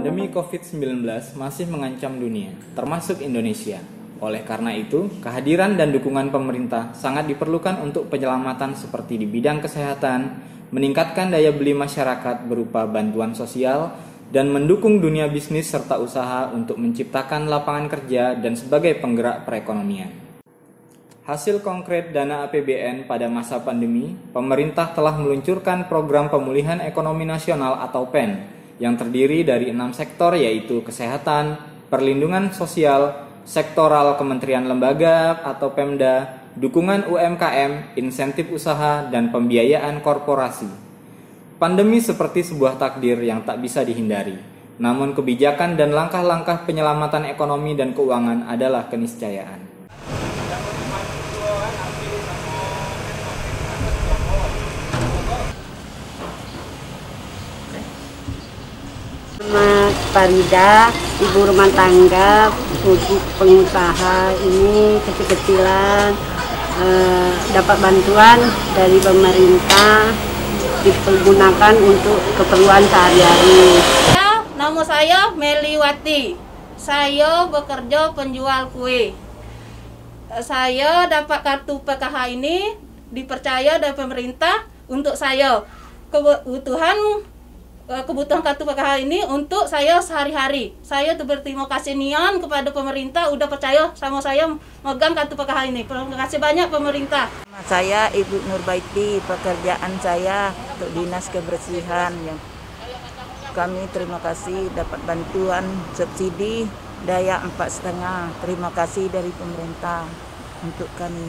Pandemi COVID-19 masih mengancam dunia, termasuk Indonesia. Oleh karena itu, kehadiran dan dukungan pemerintah sangat diperlukan untuk penyelamatan seperti di bidang kesehatan, meningkatkan daya beli masyarakat berupa bantuan sosial, dan mendukung dunia bisnis serta usaha untuk menciptakan lapangan kerja dan sebagai penggerak perekonomian. Hasil konkret dana APBN pada masa pandemi, pemerintah telah meluncurkan program pemulihan ekonomi nasional atau PEN yang terdiri dari enam sektor yaitu kesehatan, perlindungan sosial, sektoral kementerian lembaga atau Pemda, dukungan UMKM, insentif usaha, dan pembiayaan korporasi. Pandemi seperti sebuah takdir yang tak bisa dihindari. Namun kebijakan dan langkah-langkah penyelamatan ekonomi dan keuangan adalah keniscayaan. Nama Farida, ibu rumah tangga, ibu pengusaha ini kecil-kecilan eh, dapat bantuan dari pemerintah dipergunakan untuk keperluan sehari-hari. Ya, nama saya Meliwati. Saya bekerja penjual kue. Eh, Saya dapat kartu PKH ini dipercaya dari pemerintah untuk saya. Kebutuhan kebutuhan kartu PKH ini untuk saya sehari-hari. Saya tuh berterima kasih nian kepada pemerintah udah percaya sama saya megang kartu PKH ini. Terima kasih banyak pemerintah. Nama saya Ibu Nurbaiti, pekerjaan saya untuk dinas kebersihan. Kami terima kasih dapat bantuan subsidi daya empat setengah. Terima kasih dari pemerintah untuk kami.